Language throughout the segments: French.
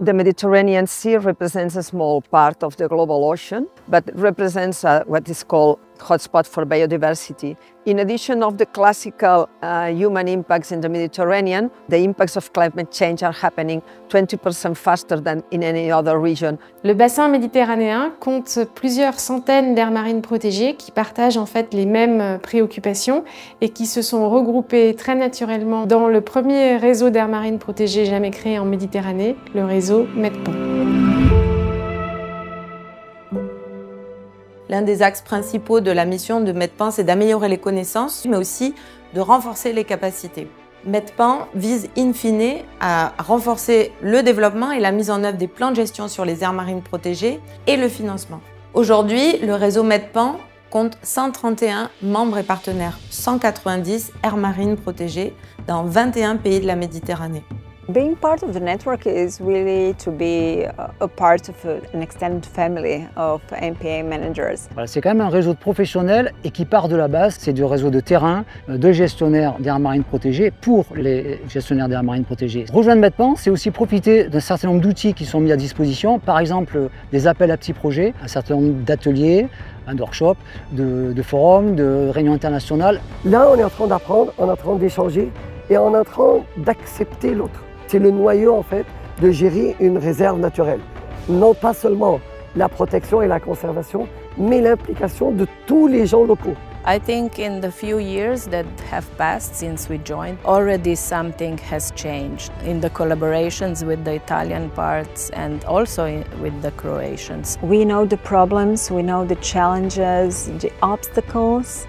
The Mediterranean Sea represents a small part of the global ocean, but represents uh, what is called hotspot for biodiversity. In addition of the classical uh, human impacts in the Mediterranean, the impacts of climate change are happening 20% faster than in any other region. Le bassin méditerranéen compte plusieurs centaines d'aires marines protégées qui partagent en fait les mêmes préoccupations et qui se sont regroupées très naturellement dans le premier réseau d'aires marines protégées jamais créé en Méditerranée, le réseau MEDPAN. L'un des axes principaux de la mission de MEDPAN, c'est d'améliorer les connaissances, mais aussi de renforcer les capacités. MEDPAN vise in fine à renforcer le développement et la mise en œuvre des plans de gestion sur les aires marines protégées et le financement. Aujourd'hui, le réseau MEDPAN compte 131 membres et partenaires, 190 aires marines protégées dans 21 pays de la Méditerranée. Being part of the network is really to be a part of an extended family of MPA managers. C'est quand même un réseau de professionnels et qui part de la base, c'est du réseau de terrain, de gestionnaires d'aires marines protégées pour les gestionnaires d'aires marines protégées. Rejoindre Medpan, c'est aussi profiter d'un certain nombre d'outils qui sont mis à disposition, par exemple des appels à petits projets, un certain nombre d'ateliers, de workshops, de, de forums, de réunions internationales. Là, on est en train d'apprendre, on est en train d'échanger et on est en train d'accepter l'autre. C'est le noyau en fait de gérer une réserve naturelle. Non pas seulement la protection et la conservation, mais l'implication de tous les gens locaux. I think in the few years that have passed since we joined, already something has changed in the collaborations with the Italian parts and also with the Croatians. We know the problems, we know the challenges, the obstacles.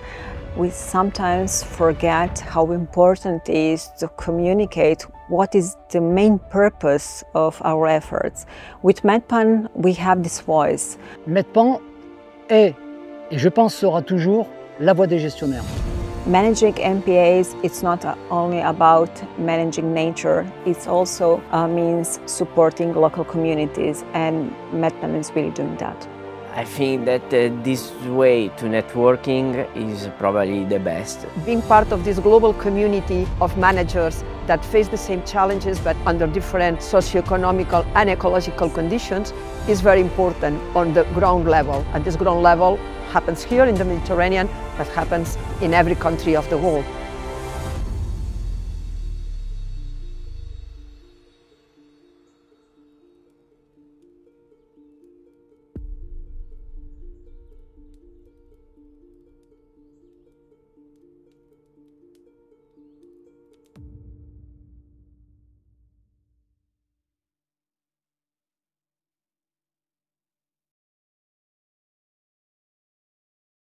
We sometimes forget how important it is to communicate what is the main purpose of our efforts. With MedPan, we have this voice. MedPan est, et je pense sera toujours, la voix des gestionnaires. Managing MPAs, it's not only about managing nature, it also uh, means supporting local communities and MedPan is really doing that. I think that uh, this way to networking is probably the best. Being part of this global community of managers that face the same challenges but under different socio-economical and ecological conditions is very important on the ground level. And this ground level happens here in the Mediterranean, but happens in every country of the world.